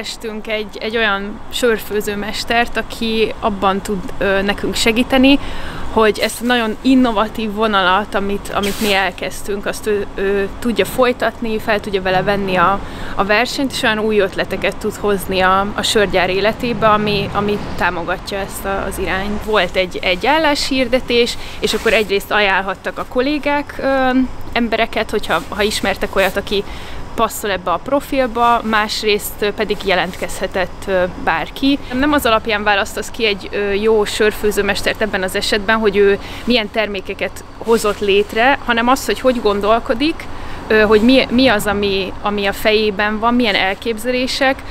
kerestünk egy, egy olyan sörfőzőmestert, aki abban tud ö, nekünk segíteni, hogy ezt a nagyon innovatív vonalat, amit, amit mi elkezdtünk, azt ő, ő tudja folytatni, fel tudja vele venni a, a versenyt, és olyan új ötleteket tud hozni a, a sörgyár életébe, ami, ami támogatja ezt a, az irányt. Volt egy, egy álláshirdetés, és akkor egyrészt ajánlhattak a kollégák ö, embereket, hogyha ha ismertek olyat, aki passzol ebbe a profilba, másrészt pedig jelentkezhetett bárki. Nem az alapján választasz ki egy jó sörfőzőmestert ebben az esetben, hogy ő milyen termékeket hozott létre, hanem az, hogy hogy gondolkodik, hogy mi, mi az, ami, ami a fejében van, milyen elképzelések,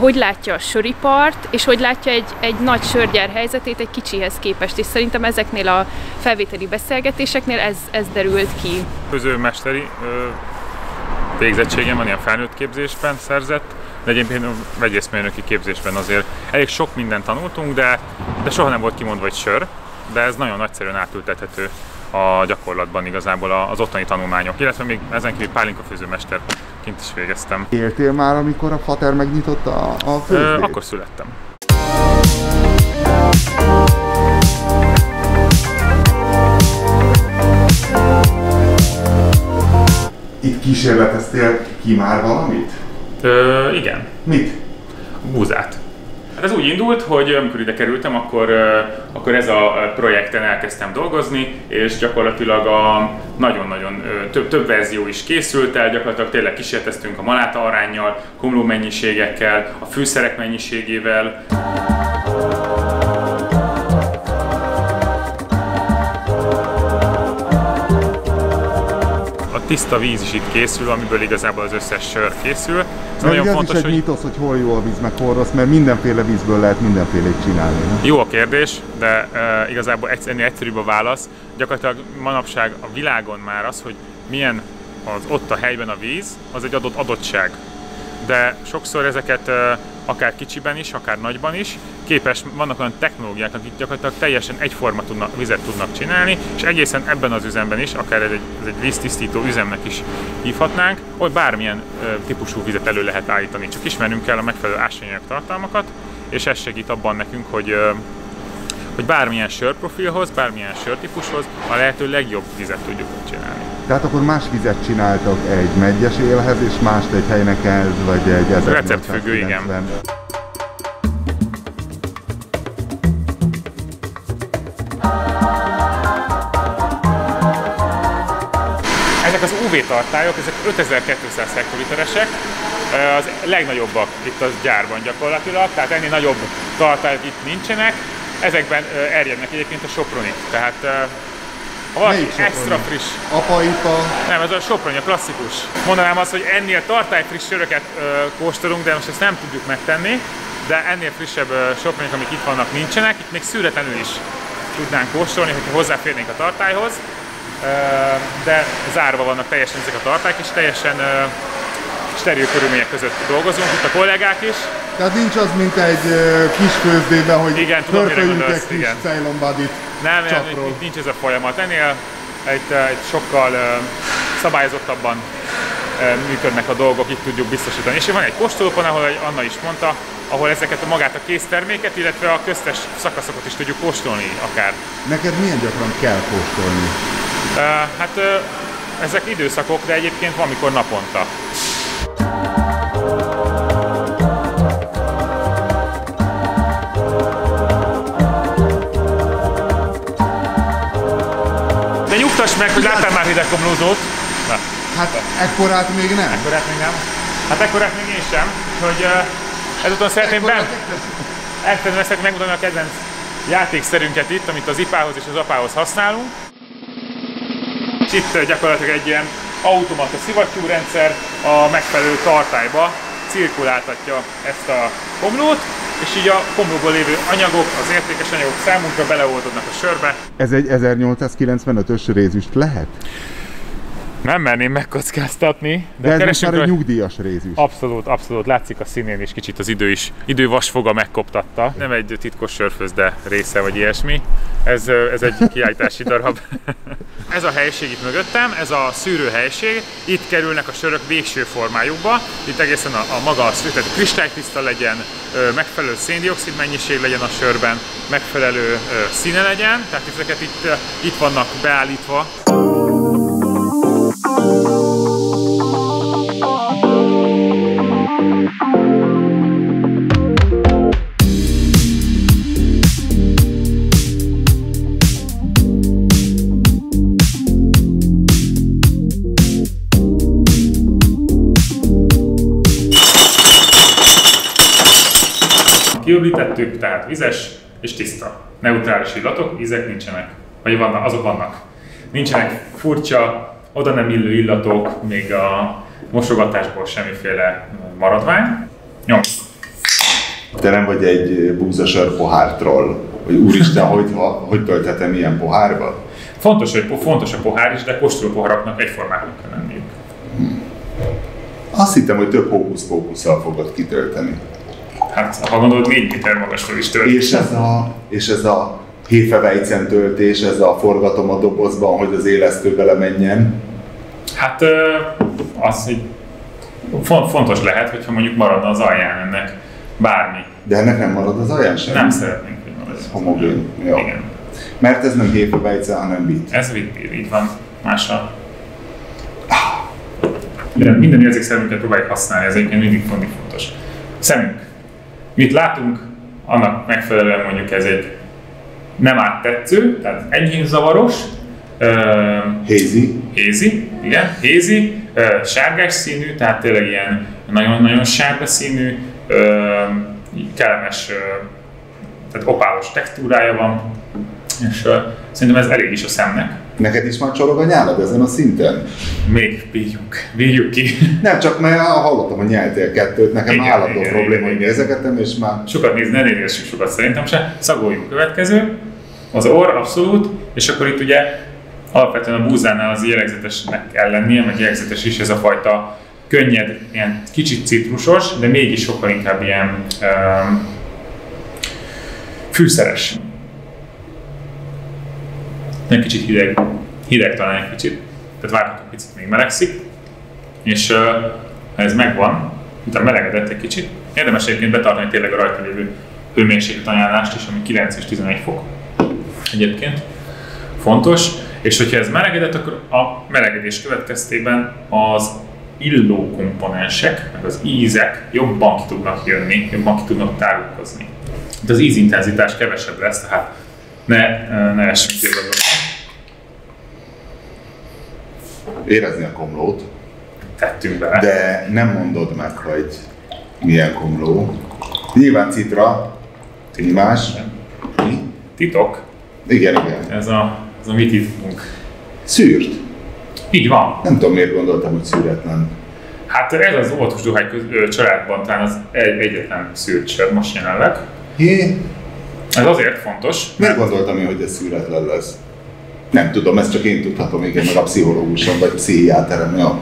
hogy látja a söripart, és hogy látja egy, egy nagy sörgyár helyzetét egy kicsihez képest, és szerintem ezeknél a felvételi beszélgetéseknél ez, ez derült ki. Főzőmesteri végzettségem van ilyen felnőtt képzésben szerzett, de egyébként vegyészmérnöki képzésben azért elég sok mindent tanultunk, de, de soha nem volt kimondva egy sör, de ez nagyon nagyszerűen átültethető a gyakorlatban igazából az ottani tanulmányok, illetve még ezen kívül pálinka főzőmesterként is végeztem. Éltél már, amikor a fater megnyitotta a, a főzdét? Akkor születtem. Itt kísérleteztél ki már valamit? Ö, igen. Mit? Búzát. Hát ez úgy indult, hogy amikor ide kerültem, akkor, akkor ez a projekten elkezdtem dolgozni, és gyakorlatilag a nagyon-nagyon több, több verzió is készült el, gyakorlatilag tényleg kísérleteztünk a maláta arányjal, komló mennyiségekkel, a fűszerek mennyiségével. Tiszta víz is itt készül, amiből igazából az összes sör készül. Ez nagyon ez fontos, is egy hogy... mítosz, hogy hol jó a víz, meg hol rossz, mert mindenféle vízből lehet mindenfélét csinálni. Ne? Jó a kérdés, de uh, igazából ennél egyszerűbb a válasz. Gyakorlatilag manapság a világon már az, hogy milyen az ott a helyben a víz, az egy adott adottság. De sokszor ezeket uh, akár kicsiben is, akár nagyban is, képes, vannak olyan technológiák, akik gyakorlatilag teljesen egyforma tudnak, vizet tudnak csinálni, és egészen ebben az üzemben is, akár egy, egy víztisztító üzemnek is hívhatnánk, hogy bármilyen ö, típusú vizet elő lehet állítani. Csak ismernünk kell a megfelelő ásványanyag tartalmakat, és ez segít abban nekünk, hogy ö, hogy bármilyen sörprofilhoz, bármilyen sörtípushoz a lehető legjobb vizet tudjuk csinálni. Tehát akkor más vizet csináltak egy meggyes élhez, és mást egy helynekhez, vagy egy 1890. Receptfüggő, igen. Ezek az UV tartályok, ezek 5200 hektoliteresek, az legnagyobbak itt az gyárban gyakorlatilag, tehát ennél nagyobb tartályok itt nincsenek, Ezekben erjednek egyébként a soproni. Tehát ha valaki extra friss... Apaipa? Nem, ez a soproni, a klasszikus. Mondanám azt, hogy ennél tartály friss söröket kóstolunk, de most ezt nem tudjuk megtenni. De ennél frissebb sopronyok, amik itt vannak, nincsenek. Itt még szüretlenül is tudnánk kóstolni, hogyha hozzáférnénk a tartályhoz. De zárva vannak teljesen ezek a tartályok, és teljesen steril körülmények között dolgozunk, itt a kollégák is. Tehát nincs az, mint egy kis főzdében, hogy igen, tudom, egy kis. Ceylon Buddy-t Nem, nem, nincs ez a folyamat. Ennél egy, egy sokkal szabályozottabban működnek a dolgok, itt tudjuk biztosítani. És van egy kóstolópon, ahol egy Anna is mondta, ahol ezeket a magát a készterméket, illetve a köztes szakaszokat is tudjuk kóstolni akár. Neked milyen gyakran kell kóstolni? Uh, hát uh, ezek időszakok, de egyébként van, amikor naponta. Meg, hogy láttál már hidegkomlózót? Na. Hát ekkorát még nem. Ekkorát még nem? Hát ekkorát még én sem. Hogy uh, ezúton szeretném ben... Elkezdeni ezt megmutatni a kedvenc játékszerünket itt, amit az ipához és az apához használunk. És itt gyakorlatilag egy ilyen automata szivattyúrendszer a megfelelő tartályba cirkuláltatja ezt a komlót, és így a komlóból lévő anyagok, az értékes anyagok számunkra beleoldódnak a sörbe. Ez egy 1895-ös rézüst lehet? Nem merném megkockáztatni, De, ez most keresünk már raj- nyugdíjas rész is. Abszolút, abszolút. Látszik a színén is kicsit az idő is. Idő vasfoga megkoptatta. Nem egy titkos sörfőzde része vagy ilyesmi. Ez, ez egy kiállítási darab. ez a helység itt mögöttem, ez a szűrő helység. Itt kerülnek a sörök végső formájukba. Itt egészen a, a maga a szűr, tehát kristálytiszta legyen, megfelelő széndiokszid mennyiség legyen a sörben, megfelelő színe legyen. Tehát ezeket itt, itt vannak beállítva. Kiöblítettük, tehát vizes és tiszta. Neutrális illatok, ízek nincsenek. Vagy vannak, azok vannak. Nincsenek furcsa, oda nem illő illatok, még a mosogatásból semmiféle maradvány. Nyom. Te nem vagy egy búzasör pohár troll, hogy úristen, hogy, hogy tölthetem ilyen pohárba? Fontos, hogy fontos a pohár is, de kóstoló poharaknak egyformának kell lenniük. Azt hittem, hogy több hókusz-pókusszal fogod kitölteni. Hát, ha gondolod, 4 méter magasról is tölt. És ez a, és ez a Hefeweizen töltés, ez a forgatom a dobozban, hogy az élesztő bele menjen. Hát az, hogy fon- fontos lehet, hogyha mondjuk maradna az alján ennek bármi. De ennek nem marad az alján sem. Nem szeretnénk, hogy maradjon. Homogén. Jó. Igen. Mert ez nem Hefeweizen, hanem bit. Ez így, így van, mással. Minden, minden érzékszervünket próbáljuk használni, ez egyébként mindig fontos. Szemünk. Mit látunk, annak megfelelően mondjuk ez egy nem áttetsző, tehát enyhén zavaros, Hézi. hézi, igen, hézi, sárgás színű, tehát tényleg ilyen nagyon-nagyon sárga színű, kellemes, tehát opálos textúrája van, és szerintem ez elég is a szemnek. Neked is már csorog a nyálad ezen a szinten? Még bígyunk, bígyjuk ki. Nem, csak mert hallottam, hogy nyeltél kettőt, nekem Igen, állandó igen, probléma, hogy nézegetem, és már Sokat néz, ne nézessük sokat szerintem se. Szagoljunk következő. Az orr abszolút, és akkor itt ugye alapvetően a búzánál az jellegzetesnek kell lennie, meg jellegzetes is ez a fajta könnyed, ilyen kicsit citrusos, de mégis sokkal inkább ilyen um, fűszeres. Egy kicsit hideg, hideg talán egy kicsit, tehát várhatunk picit még melegszik, és ha ez megvan, utána melegedett egy kicsit, érdemes egyébként betartani tényleg a rajta lévő hőmérséklet ajánlást is, ami 9 és 11 fok. Egyébként. Fontos, és hogyha ez melegedett, akkor a melegedés következtében az illó komponensek, meg az ízek jobban ki tudnak jönni, jobban ki tudnak tárulkozni. De az ízintenzitás kevesebb lesz, tehát ne, ne essünk az ablakon. Érezni a komlót, Tettünk bele. de nem mondod meg, hogy milyen komló. Nyilván citra, más? Mi? Titok, Igen, igen. ez a, ez a mi titkunk. Szűrt. Így van. Nem tudom, miért gondoltam, hogy szűretlen. Hát ez az óvatos ö, családban talán az egy, egyetlen szűrt sör most jelenleg. Hé, Ez azért fontos, miért gondoltam én, hogy ez szűretlen lesz? Nem tudom, ezt csak én tudhatom, igen, meg a pszichológusom vagy pszichiáterem, jó.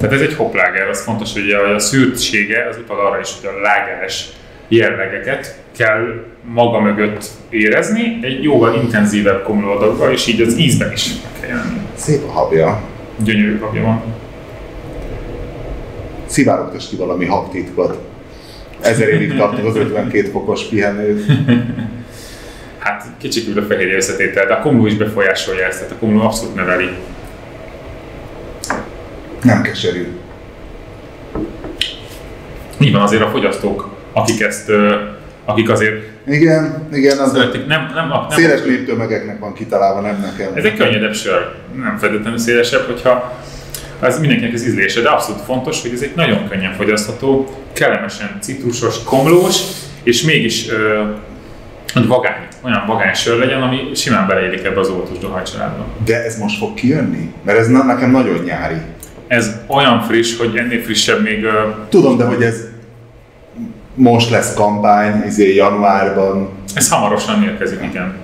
Tehát ez egy hopláger, az fontos, hogy a, a szűrtsége az utal arra is, hogy a lágeres jellegeket kell maga mögött érezni, egy jóval intenzívebb komlóadaggal, és így az ízben is meg kell jelenni. Szép a habja. Gyönyörű kapja van. Szivárogtass ki valami habtitkot. Ezer évig tartod az 52 fokos pihenőt. Hát kicsit a fehérje összetétel, de a komló is befolyásolja ezt, tehát a komló abszolút növeli. Nem keserű. Így van azért a fogyasztók, akik ezt, akik azért Igen, igen, az szeretik, nem, nem, nem, széles néptömegeknek van kitalálva, nem nekem. Ez egy könnyedebb sör, nem feltétlenül szélesebb, hogyha ez mindenkinek az ízlése, de abszolút fontos, hogy ez egy nagyon könnyen fogyasztható, kellemesen citrusos, komlós, és mégis ö, egy vagány, olyan vagány sör legyen, ami simán beleélik ebbe az óvatos dohánycsaládba. De ez most fog kijönni? Mert ez na- nekem nagyon nyári. Ez olyan friss, hogy ennél frissebb még Tudom, de hogy ez most lesz kampány, izé januárban. ez hamarosan érkezik, igen.